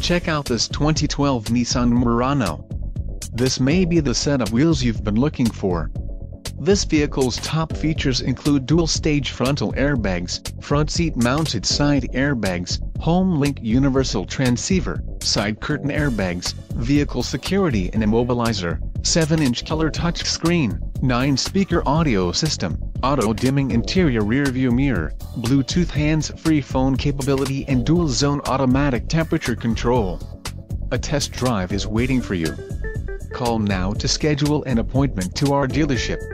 Check out this 2012 Nissan Murano. This may be the set of wheels you've been looking for. This vehicle's top features include dual-stage frontal airbags, front seat-mounted side airbags, HomeLink universal transceiver, side curtain airbags, vehicle security and immobilizer, 7-inch color touchscreen, 9-speaker audio system, auto-dimming interior rearview mirror, Bluetooth hands-free phone capability and dual-zone automatic temperature control. A test drive is waiting for you. Call now to schedule an appointment to our dealership.